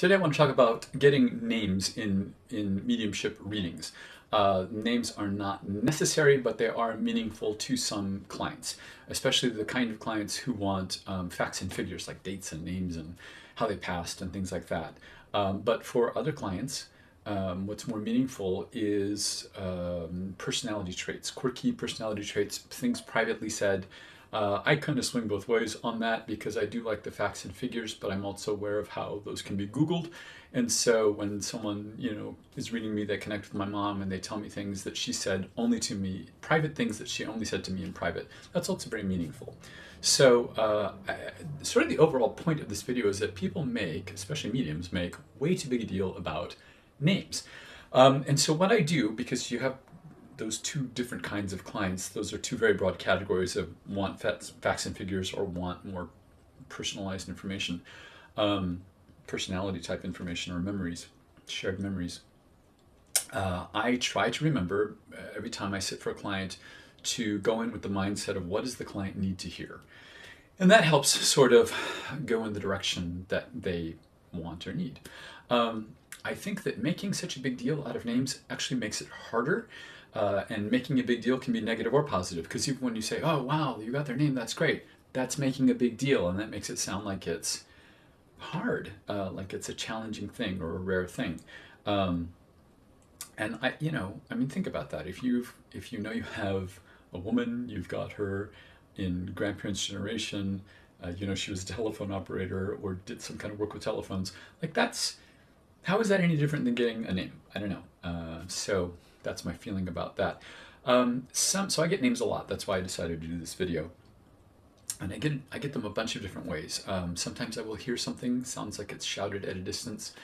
Today I want to talk about getting names in, in mediumship readings. Uh, names are not necessary, but they are meaningful to some clients, especially the kind of clients who want um, facts and figures like dates and names and how they passed and things like that. Um, but for other clients, um, what's more meaningful is um, personality traits, quirky personality traits, things privately said, uh, I kind of swing both ways on that because I do like the facts and figures, but I'm also aware of how those can be Googled. And so when someone, you know, is reading me, they connect with my mom and they tell me things that she said only to me, private things that she only said to me in private, that's also very meaningful. So uh, I, sort of the overall point of this video is that people make, especially mediums, make way too big a deal about names. Um, and so what I do, because you have those two different kinds of clients, those are two very broad categories of want facts and figures or want more personalized information, um, personality type information or memories, shared memories. Uh, I try to remember uh, every time I sit for a client to go in with the mindset of what does the client need to hear. And that helps sort of go in the direction that they want or need. Um, I think that making such a big deal out of names actually makes it harder uh, and making a big deal can be negative or positive because even when you say, oh, wow, you got their name, that's great, that's making a big deal. And that makes it sound like it's hard, uh, like it's a challenging thing or a rare thing. Um, and I, you know, I mean, think about that. If you've, if you know you have a woman, you've got her in grandparents' generation, uh, you know, she was a telephone operator or did some kind of work with telephones, like that's, how is that any different than getting a name? I don't know. Uh, so that's my feeling about that. Um, some, so I get names a lot. That's why I decided to do this video. And I get, I get them a bunch of different ways. Um, sometimes I will hear something, sounds like it's shouted at a distance.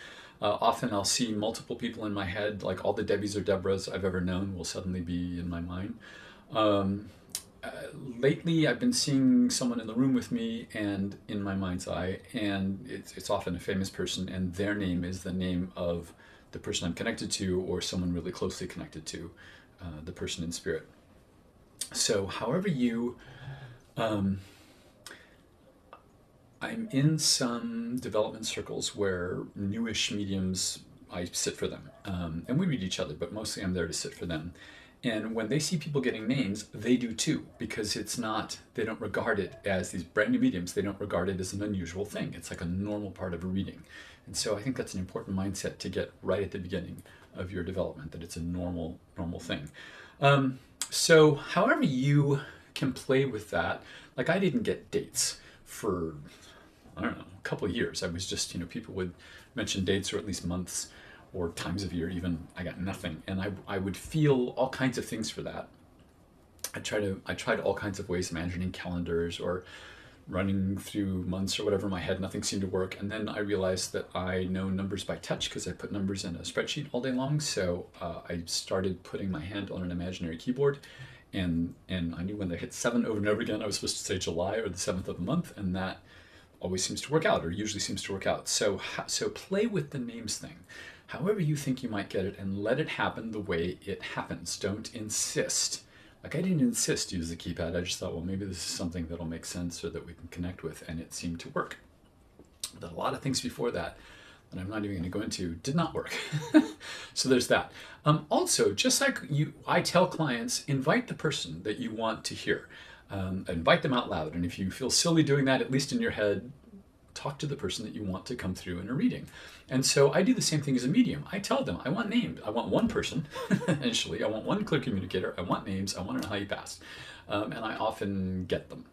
Uh, often I'll see multiple people in my head, like all the Debbies or Deborahs I've ever known will suddenly be in my mind. Um, uh, lately, I've been seeing someone in the room with me and in my mind's eye, and it's, it's often a famous person, and their name is the name of the person I'm connected to or someone really closely connected to uh, the person in spirit. So, however you, um, I'm in some development circles where newish mediums, I sit for them. Um, and we read each other, but mostly I'm there to sit for them. And when they see people getting names, they do too, because it's not, they don't regard it as these brand new mediums, they don't regard it as an unusual thing. It's like a normal part of a reading. And so I think that's an important mindset to get right at the beginning of your development, that it's a normal, normal thing. Um, so however you can play with that, like I didn't get dates for, I don't know, a couple years. I was just, you know, people would mention dates or at least months or times of year even. I got nothing. And I, I would feel all kinds of things for that. I try to, I tried all kinds of ways, imagining calendars or running through months or whatever in my head, nothing seemed to work. And then I realized that I know numbers by touch because I put numbers in a spreadsheet all day long. So uh, I started putting my hand on an imaginary keyboard and, and I knew when they hit seven over and over again, I was supposed to say July or the seventh of the month. And that always seems to work out or usually seems to work out. So, so play with the names thing, however you think you might get it and let it happen the way it happens. Don't insist like I didn't insist use the keypad. I just thought, well, maybe this is something that'll make sense or that we can connect with, and it seemed to work. But a lot of things before that, that I'm not even going to go into, did not work. so there's that. Um, also, just like you, I tell clients, invite the person that you want to hear. Um, invite them out loud. And if you feel silly doing that, at least in your head, talk to the person that you want to come through in a reading. And so I do the same thing as a medium. I tell them I want names. I want one person initially. I want one clear communicator. I want names. I want to know how you passed. Um, and I often get them.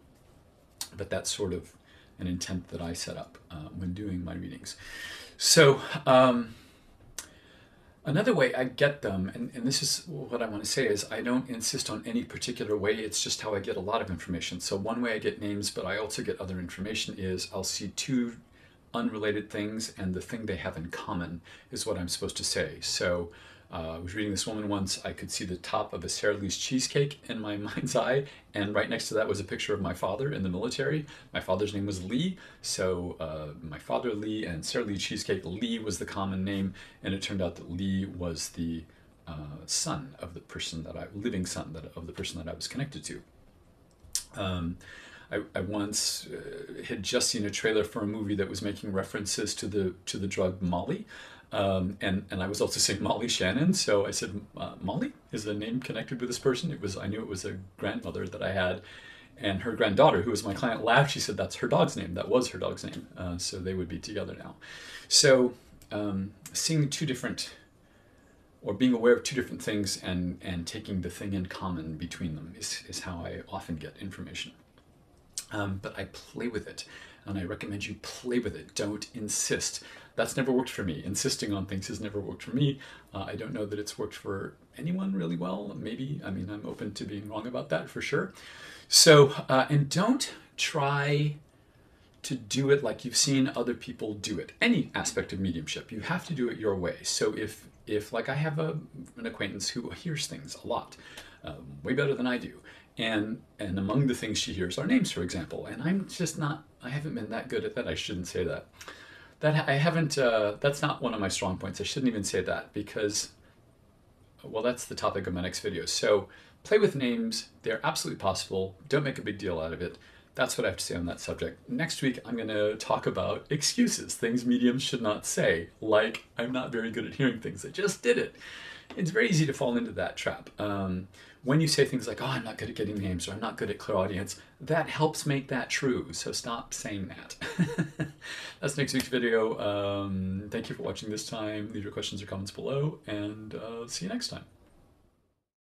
But that's sort of an intent that I set up uh, when doing my readings. So um, Another way I get them, and, and this is what I want to say, is I don't insist on any particular way. It's just how I get a lot of information. So one way I get names, but I also get other information is I'll see two unrelated things and the thing they have in common is what I'm supposed to say. So uh, I was reading this woman once, I could see the top of a Sara Lee's cheesecake in my mind's eye, and right next to that was a picture of my father in the military. My father's name was Lee, so uh, my father Lee and Sara Lee cheesecake, Lee was the common name, and it turned out that Lee was the uh, son of the person that I, living son that, of the person that I was connected to. Um, I, I once uh, had just seen a trailer for a movie that was making references to the to the drug Molly, um, and and I was also saying Molly Shannon. So I said, uh, Molly is the name connected with this person. It was I knew it was a grandmother that I had, and her granddaughter, who was my client, laughed. She said that's her dog's name. That was her dog's name. Uh, so they would be together now. So um, seeing two different or being aware of two different things and, and taking the thing in common between them is, is how I often get information. Um, but I play with it, and I recommend you play with it. Don't insist. That's never worked for me. Insisting on things has never worked for me. Uh, I don't know that it's worked for anyone really well. Maybe, I mean, I'm open to being wrong about that for sure. So, uh, and don't try to do it like you've seen other people do it. Any aspect of mediumship, you have to do it your way. So if if like I have a, an acquaintance who hears things a lot, um, way better than I do, and and among the things she hears are names, for example, and I'm just not. I haven't been that good at that. I shouldn't say that. That I haven't. Uh, that's not one of my strong points. I shouldn't even say that because, well, that's the topic of my next video. So play with names. They're absolutely possible. Don't make a big deal out of it that's what I have to say on that subject. Next week, I'm going to talk about excuses, things mediums should not say, like, I'm not very good at hearing things, I just did it. It's very easy to fall into that trap. Um, when you say things like, oh, I'm not good at getting names, or I'm not good at clairaudience, that helps make that true, so stop saying that. That's next week's video. Um, thank you for watching this time. Leave your questions or comments below, and uh, see you next time.